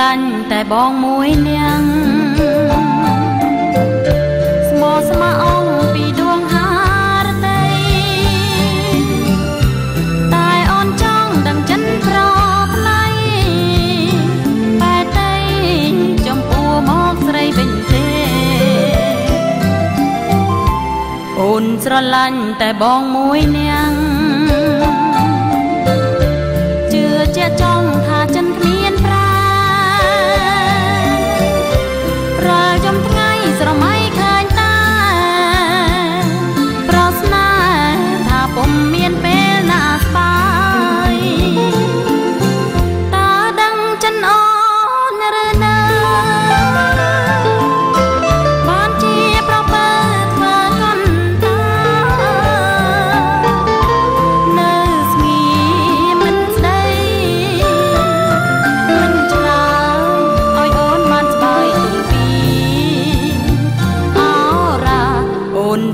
លាញ់តែបងមួយនាងស្មោស្មអងពីដួងហារតីតែអូនចង់ដឹងចិនប្រថ្លៃបែតីចំពោះមកស្រីវិញទេ អូនស្រឡាញ់តែបងមួយនាង ចំថ្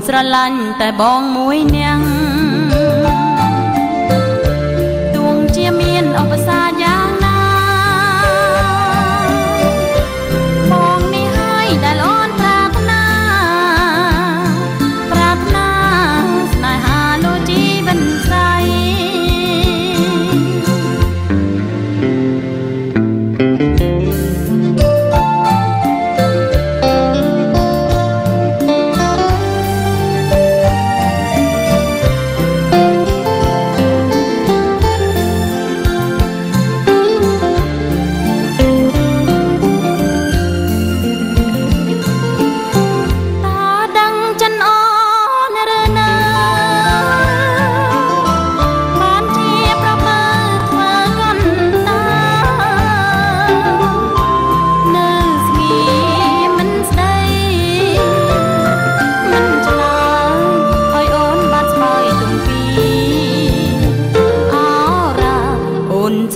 ស្រឡាញ់តែបងមួយនាង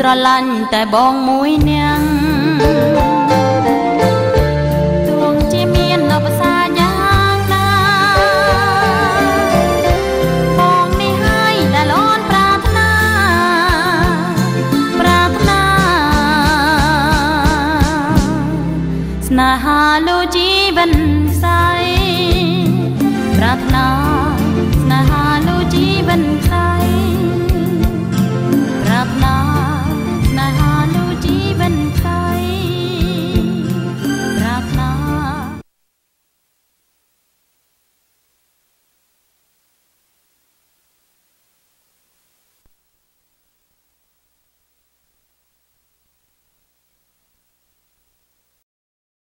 ស្រឡាញ់តែបងមួយនាងទួងជាមានឧបសារយ៉ាងណាបងនេះហើយដែលអូនប្រាថ្នាប្រាថ្នាស្នេហាលោកជីវិនស្អីប្រាថ្នា